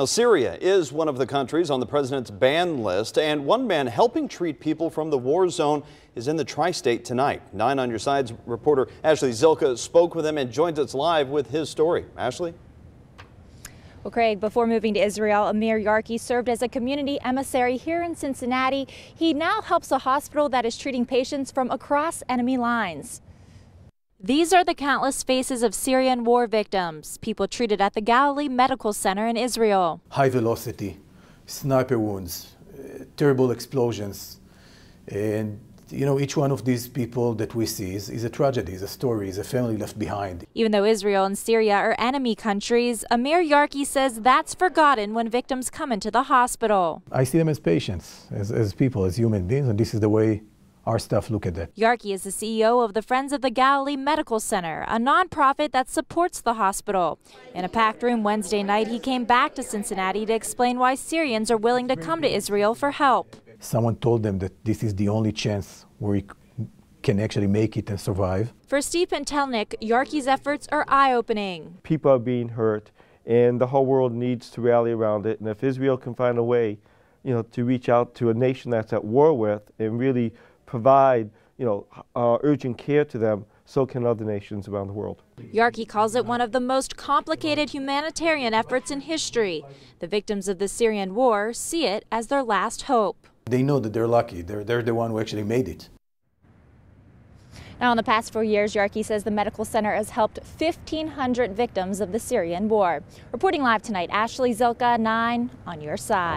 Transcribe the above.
Now, Syria is one of the countries on the president's ban list, and one man helping treat people from the war zone is in the tri-state tonight. Nine on your side's reporter Ashley Zilka spoke with him and joins us live with his story. Ashley? Well, Craig, before moving to Israel, Amir Yarchi served as a community emissary here in Cincinnati. He now helps a hospital that is treating patients from across enemy lines. These are the countless faces of Syrian war victims, people treated at the Galilee Medical Center in Israel. High velocity, sniper wounds, uh, terrible explosions. And, you know, each one of these people that we see is, is a tragedy, is a story, is a family left behind. Even though Israel and Syria are enemy countries, Amir Yarchi says that's forgotten when victims come into the hospital. I see them as patients, as, as people, as human beings, and this is the way our staff look at that. Yarchi is the CEO of the Friends of the Galilee Medical Center, a nonprofit that supports the hospital. In a packed room Wednesday night, he came back to Cincinnati to explain why Syrians are willing to come to Israel for help. Someone told them that this is the only chance where we can actually make it and survive. For Steve Pentelnik, Yarchi's efforts are eye-opening. People are being hurt, and the whole world needs to rally around it. And if Israel can find a way, you know, to reach out to a nation that's at war with and really provide you know, uh, urgent care to them, so can other nations around the world. Yarchi calls it one of the most complicated humanitarian efforts in history. The victims of the Syrian war see it as their last hope. They know that they're lucky. They're, they're the one who actually made it. Now, in the past four years, Yarchi says the medical center has helped 1,500 victims of the Syrian war. Reporting live tonight, Ashley Zilka, 9 on your side.